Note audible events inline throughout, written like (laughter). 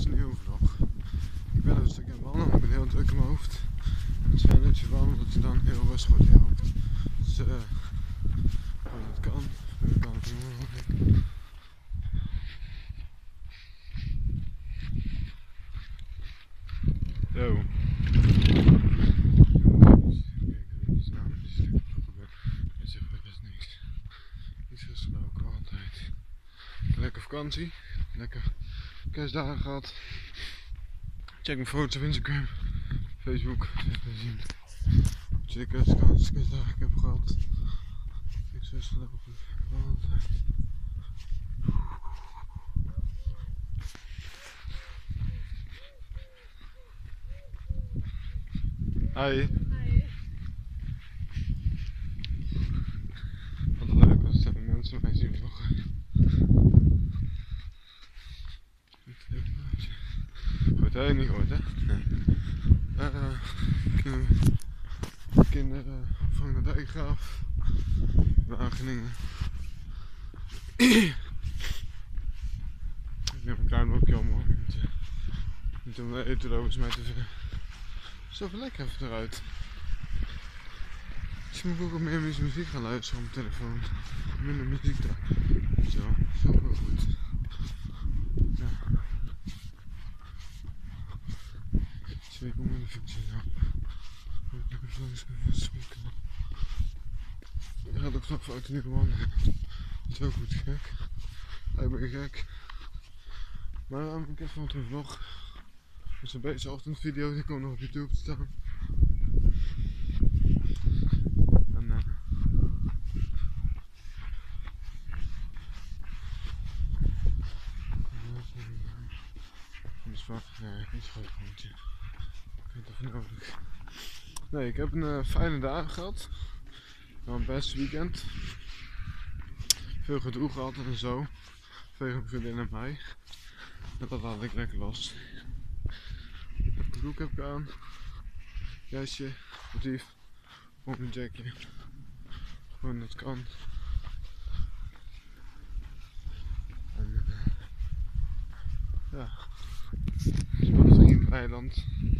deze nieuwe vlog. Ik ben een stukje het wandelen, ik ben heel druk in mijn hoofd. En het zijn dat je wandelt dat je dan heel rustig wordt in je hoofd. Dus eh, als het kan, dan kan het doen. Zo. Lekker vakantie, lekker kerstdagen gehad. Check mijn foto's op Instagram, Facebook, even zien. Wat je kerstdagen ik heb gehad. Succes gelopen, altijd. Hi. Wat leuk als er mensen mij zien vloggen. Goed, hij niet gehoord, hè? Nee. Uh, kinderen van de dijkgraaf, Wageningen. Ik neem een klein om hoor. Niet, om de eteloos mij te zeggen. Zoveel lekker even eruit. Misschien moet ook wat meer muziek gaan luisteren op mijn telefoon. Minder muziek draaien. Zo, zo goed. Functie nou. Je gaat ook nog fout in de wandelen. Dat is ook goed gek. Ik ben gek. Maar moet ik even wat een vlog. Is een beetje ochtendvideo, die komt nog op YouTube te staan. En uh, is wat, nee, niet zo goed. Ik heb het even nodig. Nee, ik heb een uh, fijne dag gehad. Wel een best weekend. Veel gedoe gehad en zo. Veel mijn vriendin en mij. Dat laat ik lekker los broek heb ik aan. Jasje, motief, gewoon een jackje. Gewoon dat kan. En, uh, ja, het is prachtig in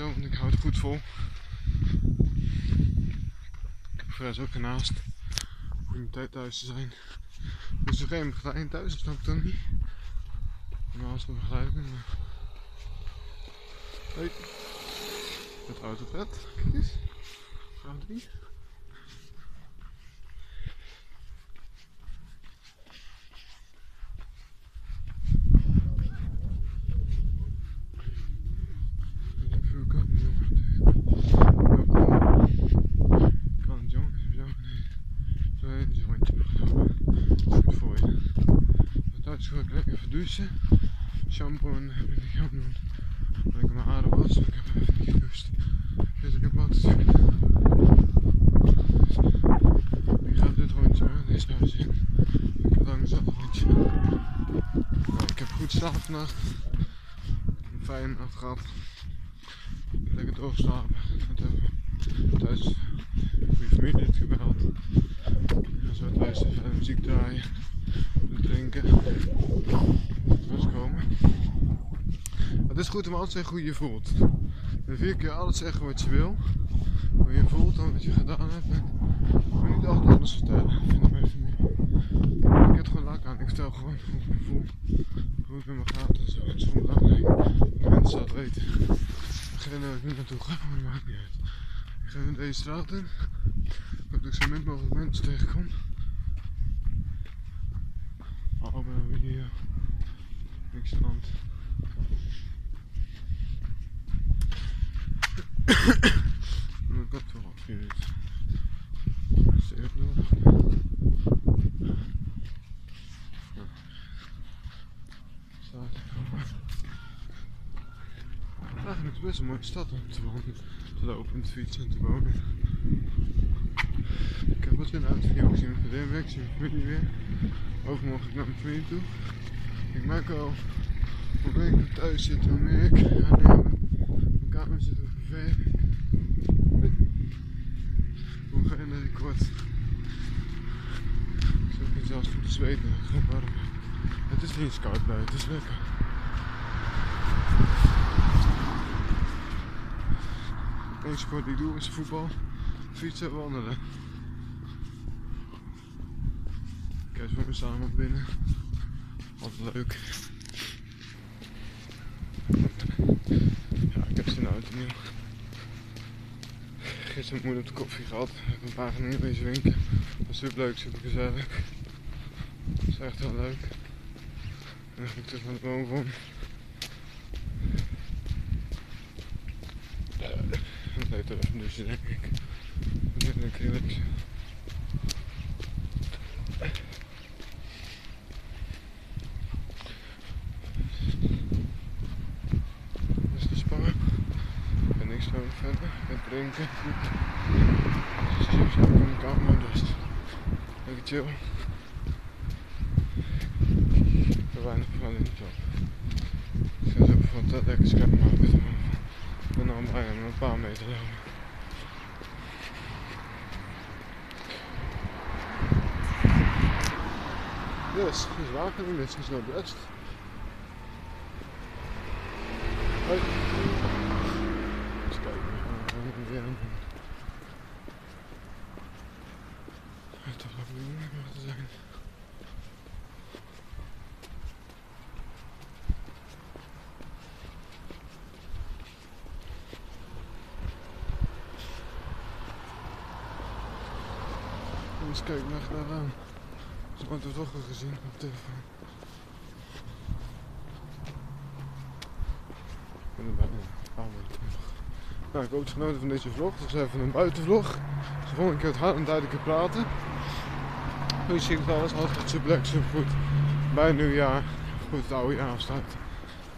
Zo, want ik hou het goed vol. Ik heb Fres ook ernaast. Om mijn tijd thuis te zijn. Dus er geen begeleiding thuis, dat snap ik dan niet. Normaal is het een begeleiding. Maar... Hoi. Het autopet, kijk eens. Gaat die? Douchen, shampoo en heb ik gaan doen. Dat ik mijn adem was, maar ik heb even niet gedoucht. Dus ik heb wat doen. Ik ga dit rondje, deze huis in. Ik heb lang zat rondje. Ik heb goed slaap vannacht. Een fijne nacht gehad. Lekker doorgeslapen. Thuis goede familie het gebeld. En zo thuis even muziek draaien. Drinken. Het is goed om altijd te zeggen hoe je voelt. En vier keer alles zeggen wat je wil. Hoe je voelt en wat je gedaan hebt. Moet niet altijd alles vertellen. Vind ik even meer. Ik heb het gewoon lekker aan. Ik stel gewoon hoe ik me voel. Hoe het met me gaat en zo. Het is gewoon belangrijk. Dat mensen dat weten. Degene ik nu naartoe ga, maar dat maakt niet uit. Ik ga in deze straat in. Ik hoop dat ik zo min mogelijk mensen tegenkom. Oh, ben we hier. Niks aan. Had wel wat geweest. staat. Eigenlijk is het best een mooie stad om te wonen, te lopen, te fietsen en te wonen. Ik heb wat in uit ik zie mijn vriendin weg, ik zie mijn familie weer. Overmorgen ik naar mijn familie toe. Ik merk al hoe ik thuis zit, hoe meer ik aan mijn kamer zit, hoe vervelend. Hoe ga je naar die kort? Ik begin zelfs voor het is eens koud buiten, het is lekker. Enige sport die ik doe is voetbal, fietsen en wandelen. Kijk, voor me samen binnen. Altijd leuk. Ja, ik heb zin uit nieuw. Gisteren moeder op de koffie gehad. Ik heb een paar gaan wezen winken. Dat was super leuk, super gezellig. Is echt wel leuk. En dan ga ik terug naar de. Dat heet er even douchen denk ik. Dat is lekker is verder. Heb drinken. Dus chips heb ik kamer, dus lekker chill. Ik heb weinig de. Ik ga zo van dat lekker scherp maken. Ik ben al bijna een paar meter lopen. Yes, is water en this is not best. Hoi. Eens kijken, we gaan weer nog meer te zijn. Eens kijken naar daaraan. Ze wordt het toch wel gezien op telefoon. Ik ben er bijna een minuten nog. Nou, ik hoop dat je genoten van deze vlog. Het was even een buitenvlog. Dus de volgende keer het hard en duidelijker praten. Hoe je ziet alles, altijd super lekker, super goed. Bij nieuwjaar, goed het oude jaar afsluit.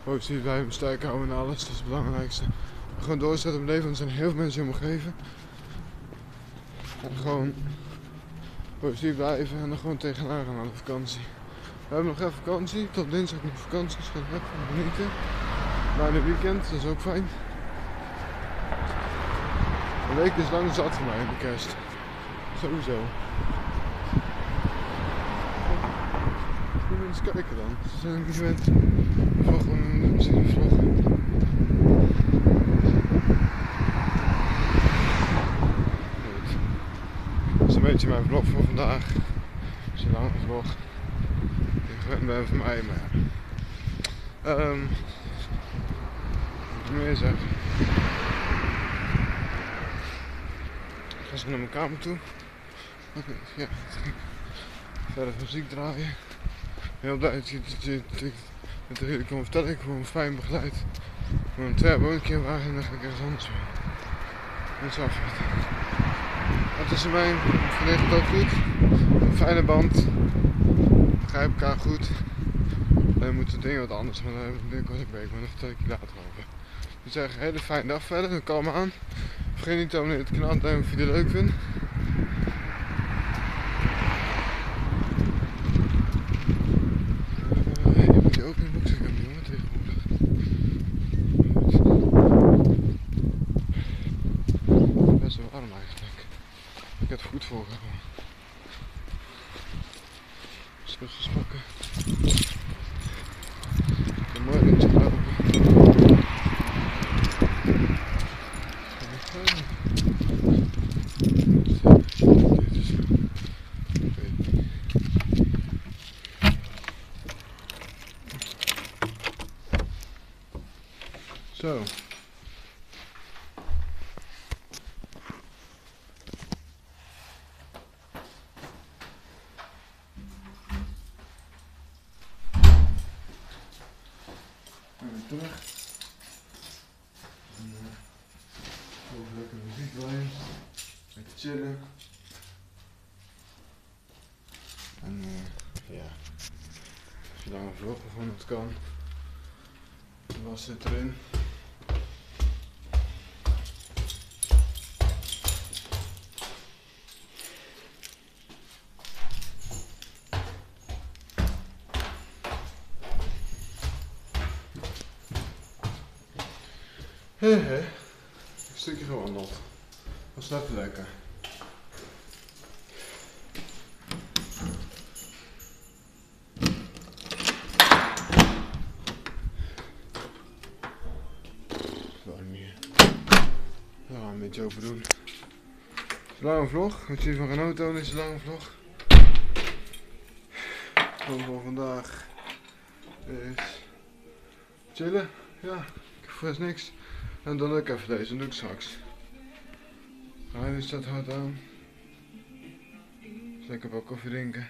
Positief blijven, sterk houden en alles, dat is het belangrijkste. Gewoon doorzetten op leven, want er zijn heel veel mensen in me geven. En gewoon positief blijven en dan gewoon tegenaan gaan aan de vakantie. We hebben nog even vakantie, tot dinsdag nog vakantie, dus gaan even genieten. Bijna weekend, dat is ook fijn. Een week is lang zat voor mij in de kerst. Sowieso. Moet eens kijken dan. Ze zijn niet gewend. Gewoon misschien een vlog. Goed. Dat is een beetje mijn vlog voor vandaag. Het is een lange vlog. Ik gewend ben van mij, maar. Ehm, wat ik meer zeggen? Ik ga zo naar mijn kamer toe. Oké, (laughs) ja. Verder muziek draaien. Heel blij dat je het ik kan vertellen. Ik word fijn begeleid. Ik woon twee woonkeerwagen en dan ga ik ergens anders wonen. Dat is af. Het is vriendin gaat ook goed. Een fijne band. We begrijpen elkaar goed. Alleen moeten dingen wat anders, maar daar heb ik binnenkort ik weet, maar nog twee keer later over. Ik zeg een hele fijne dag verder, kalm aan. Vergeet niet te abonneren op het kanaal, duim of je het leuk vindt. Uh, je moet je ook in de boxen hebben, jongen, tegenwoordig. Best wel warm eigenlijk. Ik heb het goed volgehouden. Stukjes pakken. Een mooi windje lopen. Zo. En weer terug. En, uh, ook lekker muziek draaien. Lekker chillen. Je langer vloggen gewoon het kan. Was zit erin. Hé hé, een stukje gewandeld. Was net lekker. Waarom meer? Een beetje open doen. Het is een lange vlog. Wat jullie van genoten is een lange vlog. Plan voor vandaag is chillen. Ja, ik heb rest niks. En dan ook even deze, dat doe ik straks. Radio staat hard aan. Dus lekker wat koffie drinken.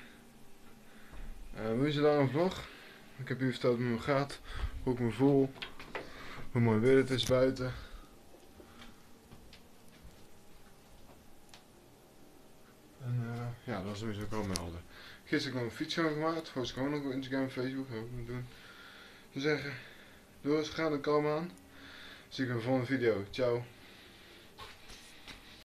Uh, hoe is het lange vlog? Ik heb u verteld hoe het gaat, hoe ik me voel, hoe mooi weer het is buiten. En eh, ja, dat sowieso ook al melden. Gisteren heb nog een fiets gemaakt, voor ik gewoon nog op Instagram en Facebook, ook nog doen. Te zeggen, doe eens, ga kalm aan. Zie ik de volgende video. Ciao.